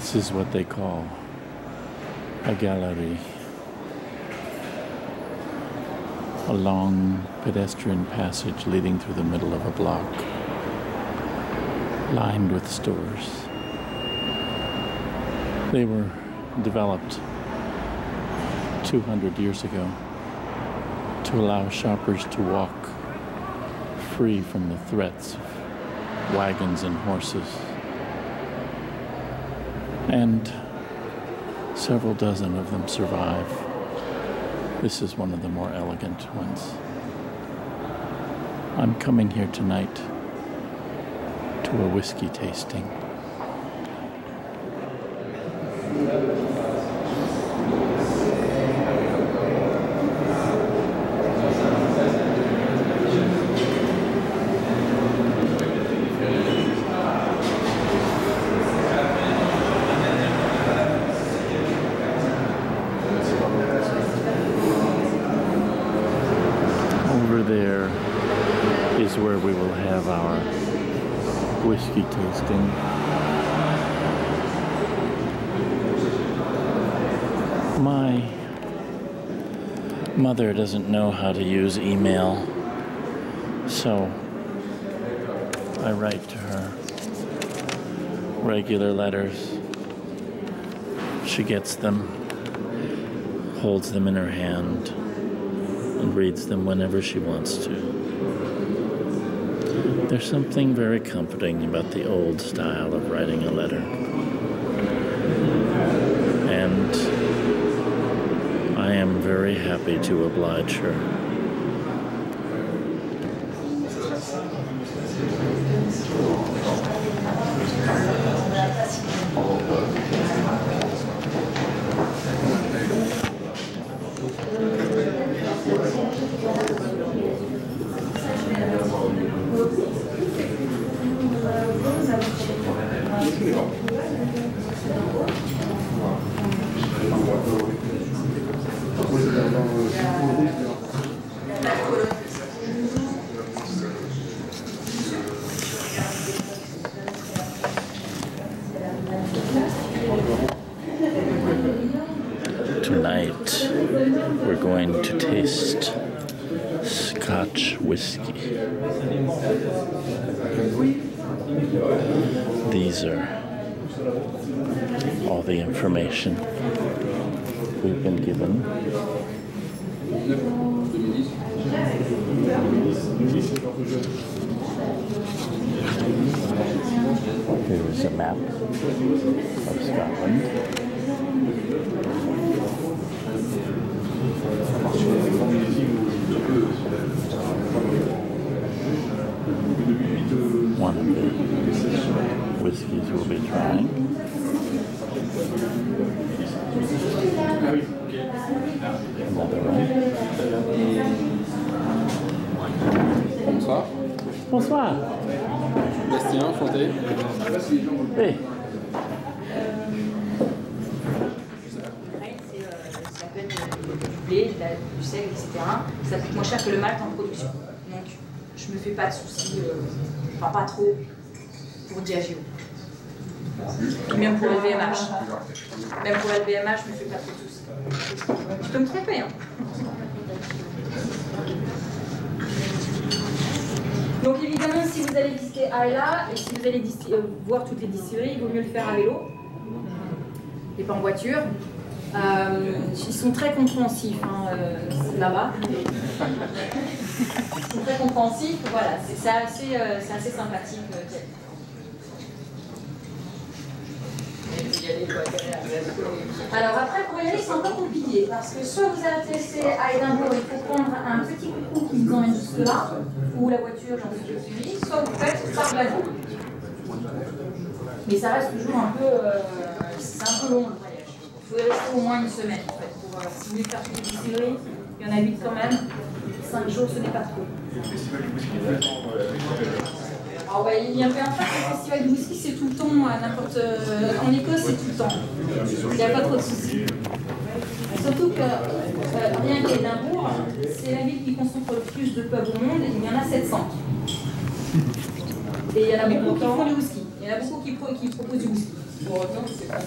This is what they call a gallery. A long pedestrian passage leading through the middle of a block, lined with stores. They were developed 200 years ago to allow shoppers to walk free from the threats of wagons and horses. And several dozen of them survive. This is one of the more elegant ones. I'm coming here tonight to a whiskey tasting. Our whiskey tasting. My mother doesn't know how to use email, so I write to her regular letters. She gets them, holds them in her hand and reads them whenever she wants to. There's something very comforting about the old style of writing a letter. And I am very happy to oblige her. Tonight, we're going to taste Scotch whiskey. These are all the information we've been given. Here is a map of Scotland. One of the whiskeys we'll be trying. Bonsoir. Bonsoir. Bastien, enchanté. Hey. euh, du sel, etc. Ça coûte moins cher que le malt en production. Donc, je me fais pas de soucis, euh, enfin pas trop, pour Diageo. Même pour LVMH. Même pour LVMH, je me fais pas soucis. Je peux me tromper, hein. Donc évidemment, si vous allez visiter Ayla et si vous allez euh, voir toutes les distilleries, il vaut mieux le faire à vélo et pas en voiture. Euh, ils sont très compréhensifs hein, euh, là-bas. Ils sont très compréhensifs, voilà, c'est assez, c'est assez sympathique. Alors après, pour y aller, c'est un peu compliqué parce que soit vous atterrissez à Édimbourg, il faut prendre un petit coucou qui vous emmène jusque-là, ou la voiture, j'en suis suivi, soit vous faites par bateau. Mais ça reste toujours un peu, euh, c'est un peu long le voyage. Il faut y rester au moins une semaine en fait. Pour, euh, si vous voulez faire toutes les distilleries, il y en a 8 quand même. 5 jours, ce n'est pas trop. Alors, ouais, il y a un fait, le festival du whisky, c'est tout le temps, n'importe. euh, en Écosse, c'est tout le temps. Il n'y a pas trop de soucis. Surtout que euh, rien qu'Édimbourg, c'est la ville qui concentre le plus de pubs au monde, et il y en a 700. Et il y en a beaucoup qui font du whisky. Il y en a beaucoup qui, pro- qui proposent du whisky. Pour autant, c'est pas-